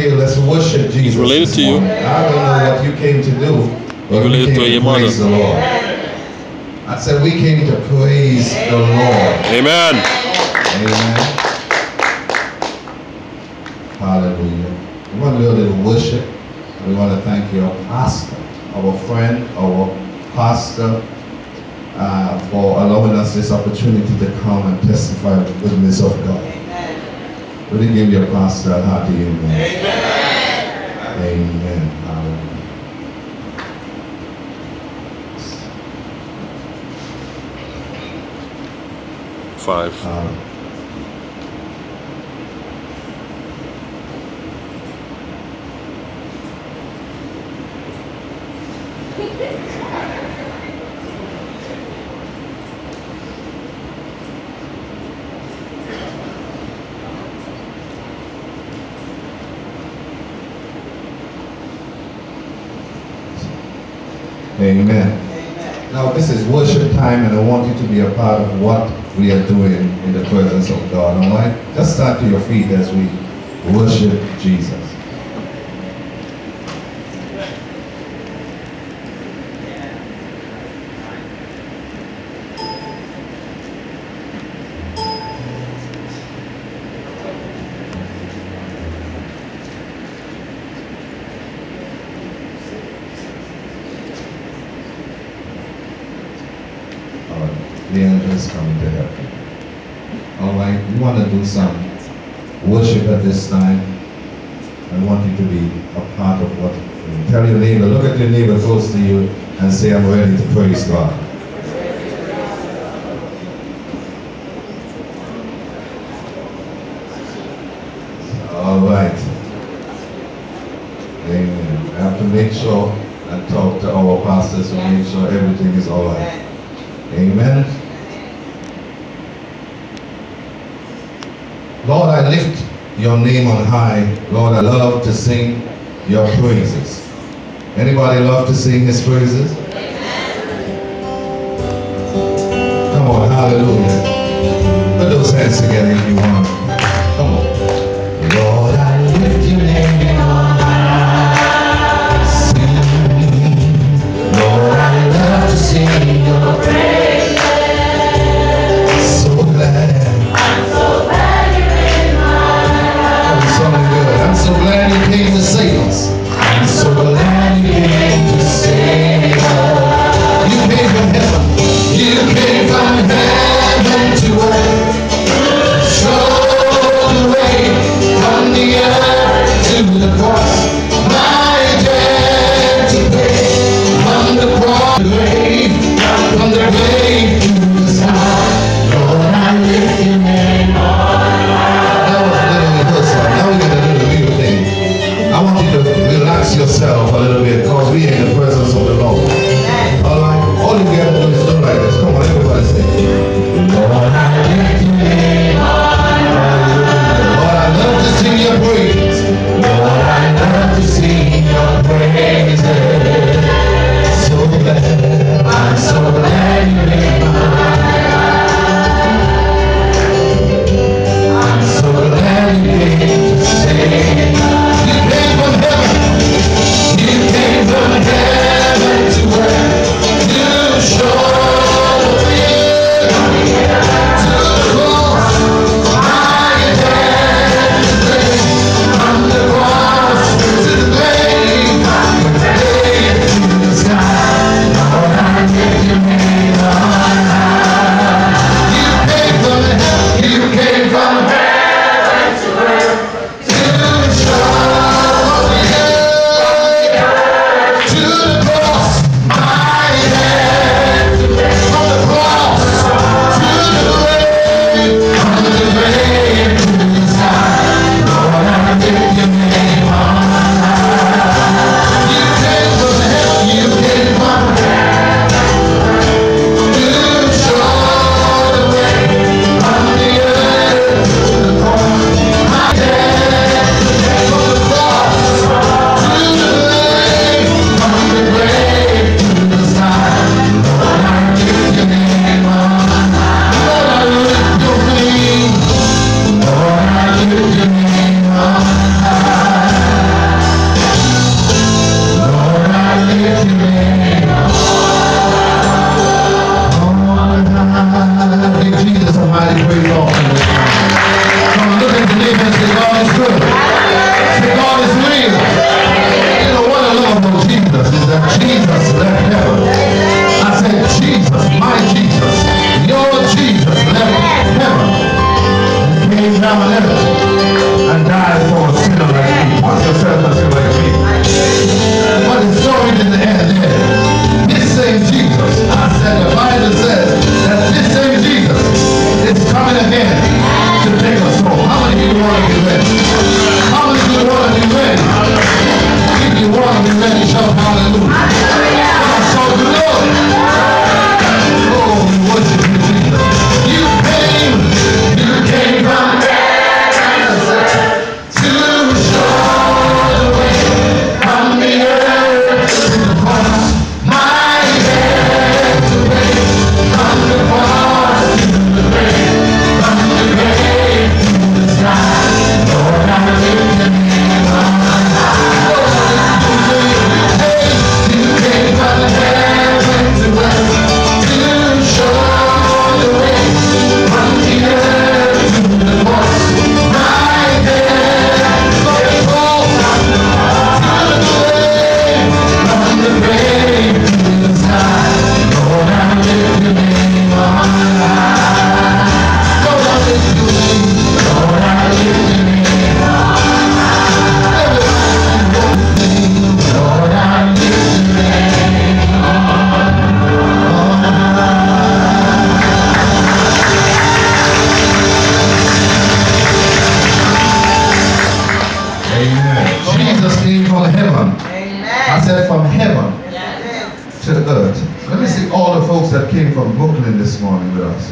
here, let's worship Jesus. related to you. I don't know what you came to do, but we related came to your praise mother. the Lord. I said we came to praise the Lord. Amen. Amen. Hallelujah. We want to do a little worship. We want to thank your pastor, our friend, our pastor, uh, for allowing us this opportunity to come and testify the goodness of God. Would you give your pastor a hearty amen? Amen. Hallelujah. Five. Um, Amen. Now this is worship time and I want you to be a part of what we are doing in the presence of God. Alright? Just stand to your feet as we worship Jesus. Is coming to help you. Alright, we want to do some worship at this time. I want you to be a part of what. Tell your neighbor, look at your neighbor close to you and say, I'm ready to praise God. Alright. Amen. I have to make sure and talk to our pastors to make sure everything is alright. Amen. Lord, I lift your name on high. Lord, I love to sing your praises. Anybody love to sing his praises? Come on, hallelujah. Put those hands together if you want. Come on.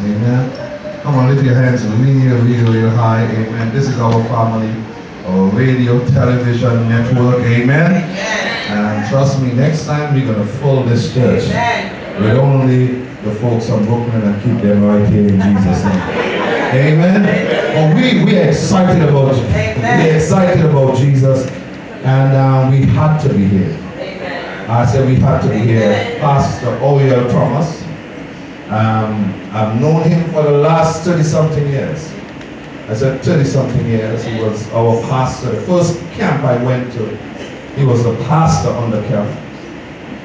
With. Amen. Come on, lift your hands real, real, real high. Amen. This is our family, our radio, television network. Amen. And trust me, next time we're going to fill this church with only the folks from Brooklyn and keep them right here in Jesus' name. Amen. Well, we we are excited about we're excited about Jesus, and um, we had to be here. I said we had to be here. Pastor Oriel Thomas. Um, I've known him for the last 30 something years. I said 30 something years. He was our pastor. The first camp I went to, he was the pastor on the camp.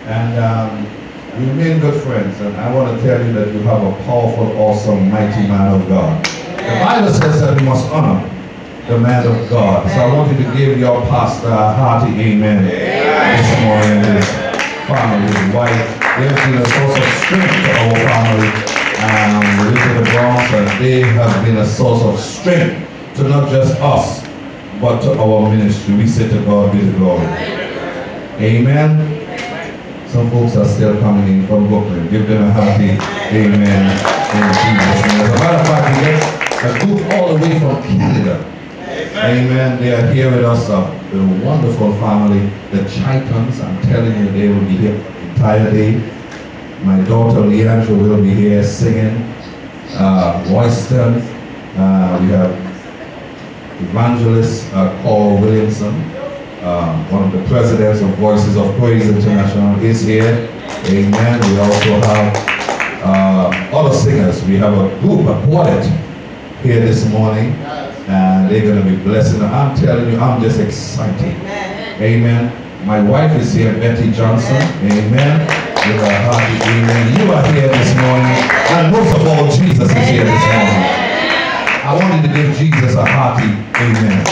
And um, we remain good friends. And I want to tell you that you have a powerful, awesome, mighty man of God. The Bible says that we must honor the man of God. So I want you to give your pastor a hearty amen, this morning. His family, wife. They've a source of strength to our they have been a source of strength to not just us, but to our ministry. We say to God be the glory. Amen. Some folks are still coming in from Brooklyn. Give them a happy amen in Jesus'. As a matter of fact, we get a group all the way from Canada. Amen. They are here with us, uh, a wonderful family, the Chitons. I'm telling you, they will be here the entire day. My daughter Leandra will be here singing. Uh, Royston. Uh, we have evangelist uh, Paul Williamson, uh, one of the presidents of Voices of Praise International, is here. Amen. We also have uh, other singers. We have a group, a quartet here this morning. And they're going to be blessing. I'm telling you, I'm just excited. Amen. My wife is here, Betty Johnson. Amen. With a hearty amen. You are here this morning. And most of all, Jesus is here this morning. I want you to give Jesus a hearty amen.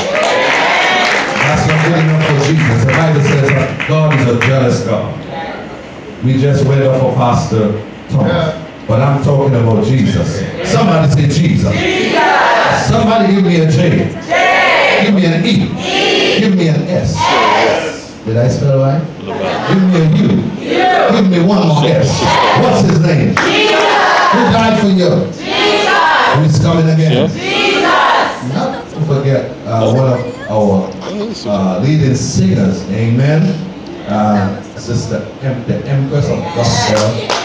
That's not good enough for Jesus. The Bible says that God is a jealous God. We just went up for Pastor Thomas. But I'm talking about Jesus. Somebody say Jesus. Jesus. Somebody give me a J. J. Give me an E. e. Give me an S. S. Did I spell right? Give me a U. U. Give me one more S. What's his name? Jesus. Who died for you? Jesus. Who's coming again? Jesus. Not to forget uh, one of our uh, leading singers. Amen uh, Sister M, the Empress of Gospel.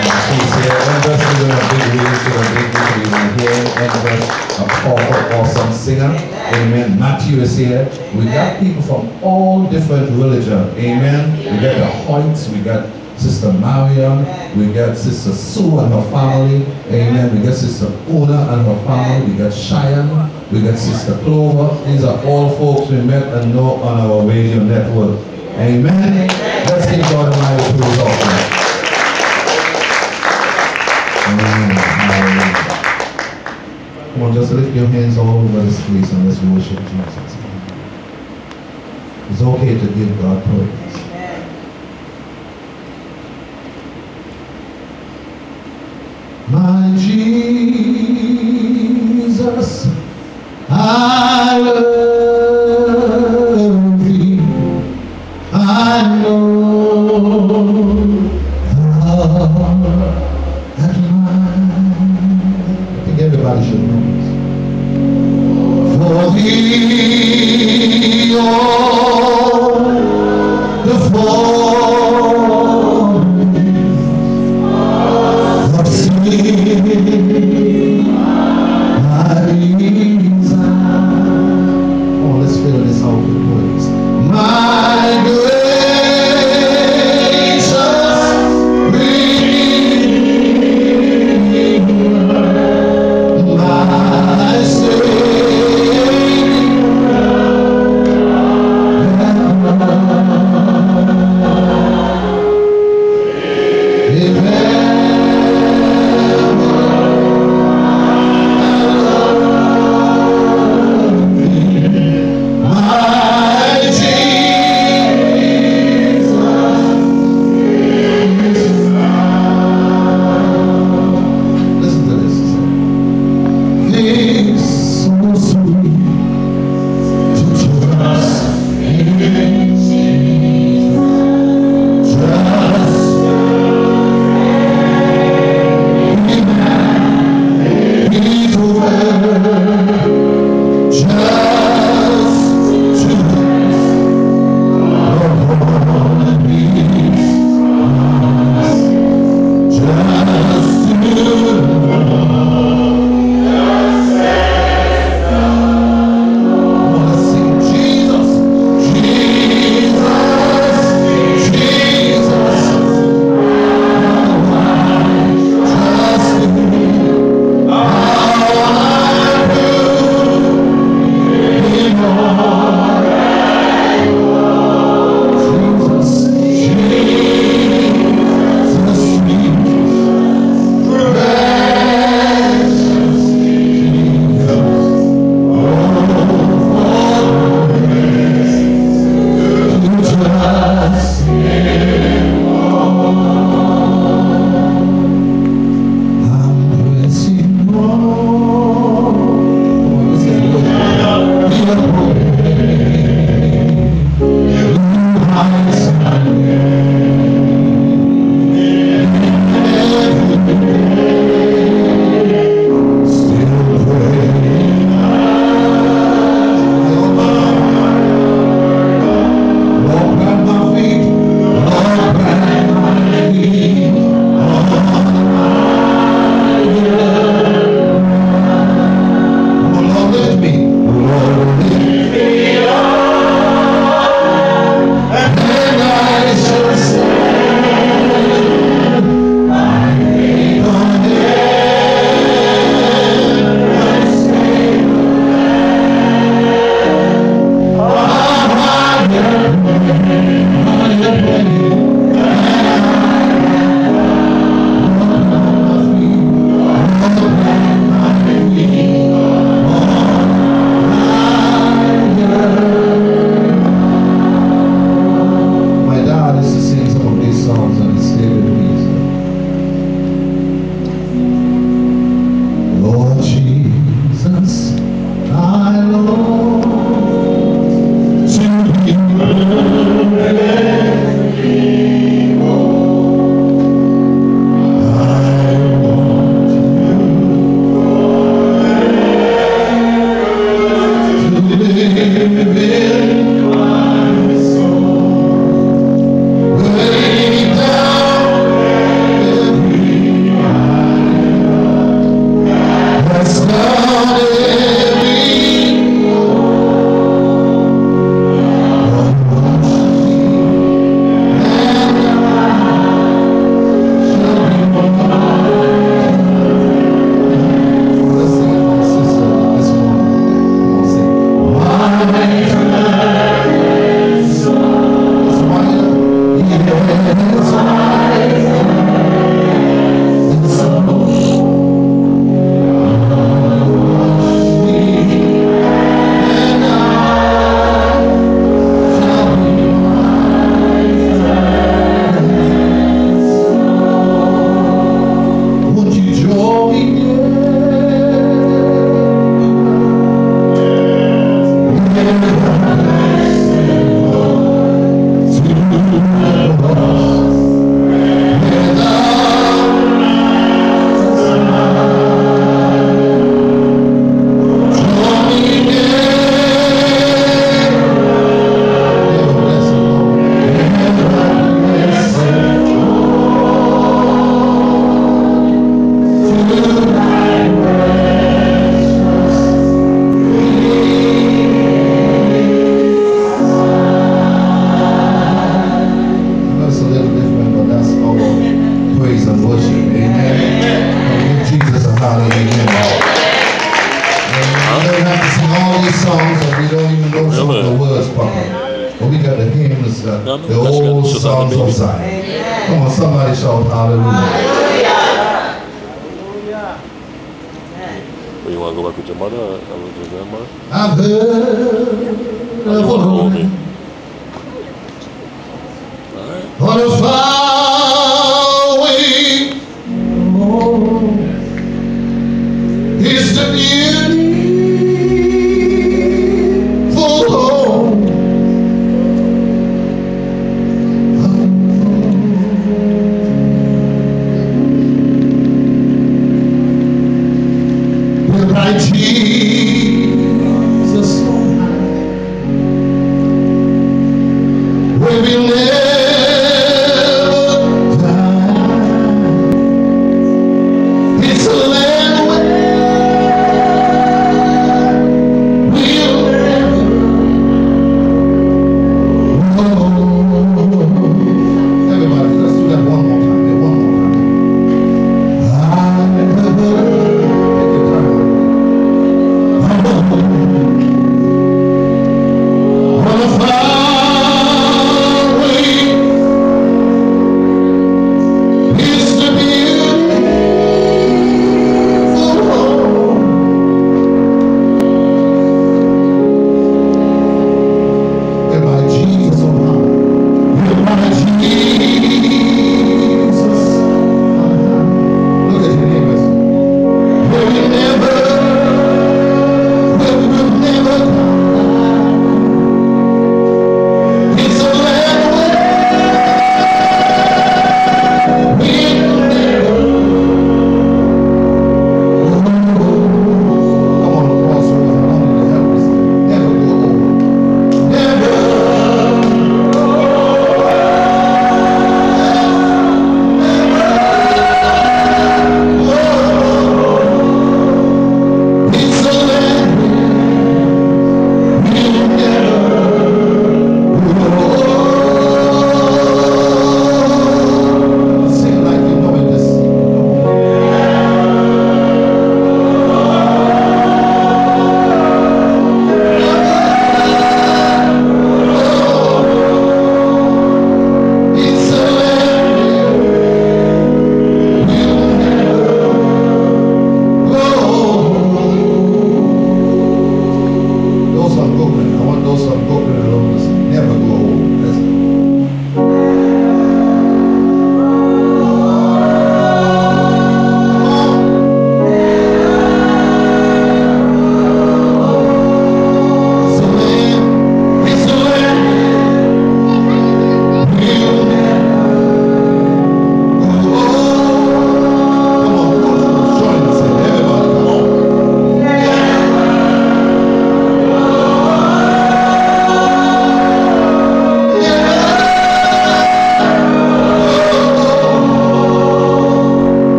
And she's here. Empress is doing a big reading, doing a big reading here. Empress, a powerful, awesome singer. Amen. Matthew is here. We got people from all different religions. Amen. We got the Hoyts. We got Sister Mariam. We got Sister Sue and her family. Amen. We got Sister Una and her family. We got Cheyenne. We got Sister Clover. These are all folks we met and know on our radio network. Amen. Let's give God a mighty praise offering. Come on, just lift your hands all over this place and let's worship Jesus. It's okay to give God praise. My Jesus, I Christmas.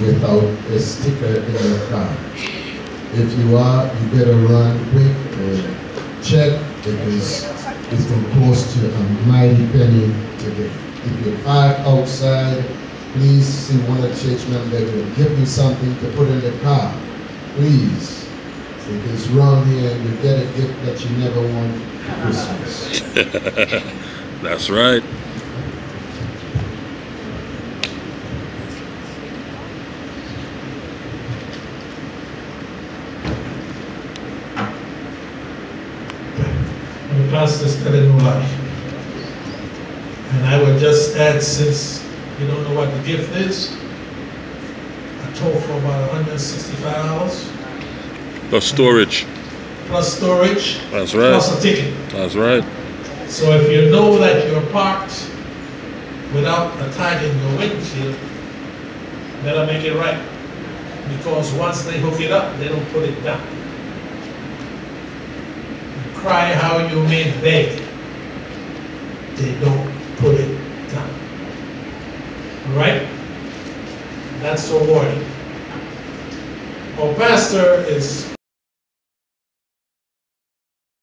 Without a sticker in your car. If you are, you better run quick and check because it's gonna cost you a mighty penny today. If you park outside, please see one of the church members, will give you something to put in the car. Please. It's wrong here, you get a gift that you never want for Christmas. That's right. And the pastor's lie. And I would just add, since you don't know what the gift is, I told for about hundred and sixty-five hours. Plus storage. plus storage, That's right. plus a ticket. That's right. So if you know that you're parked without a tag in your windshield, better make it right. Because once they hook it up, they don't put it down. Cry how you may beg. They don't put it down. All right? That's the warning. Our pastor is